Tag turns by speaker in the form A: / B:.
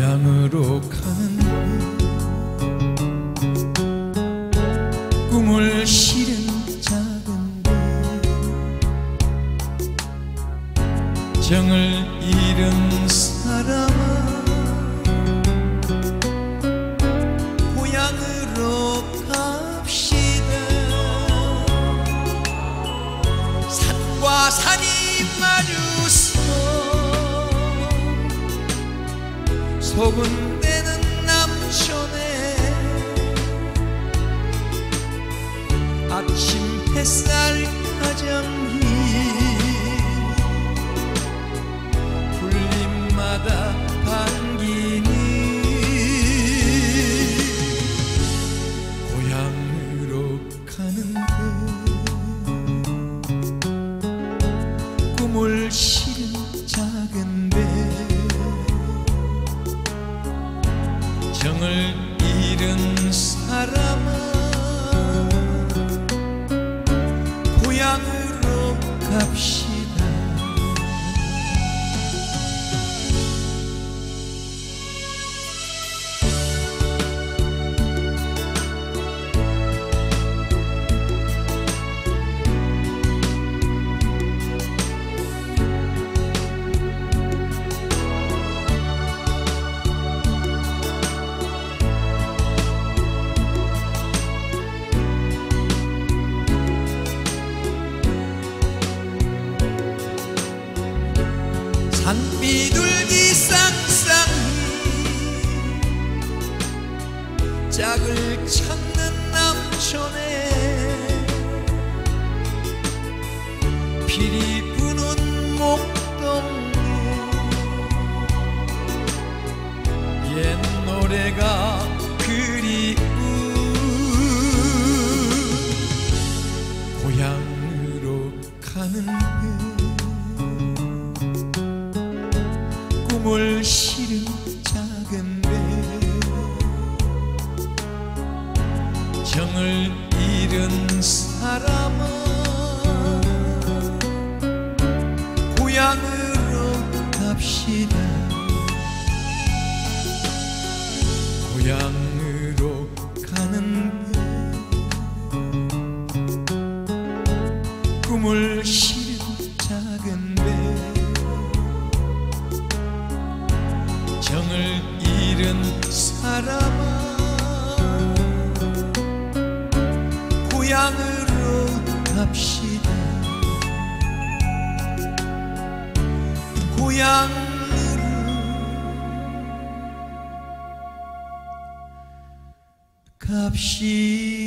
A: 고향으로 가는 꿈을 실은 작은 배 정을 잃은 사람아 고향으로 갑시다. 산과 산이 소근대는 남촌에 아침 햇살 가정 정을 잃은 사람아 고향으로 갑시다 산비둘기 쌍쌍이 짝을 찾는 남촌에 피리 부는 목동에 옛 노래가 꿈을 실은 작은 배 정을 잃은 사람아 고향으로 갑시다. 고향으로 가는 배 꿈을 실 잃은 사람아 고향으로 갑시다. 고향으로 갑시다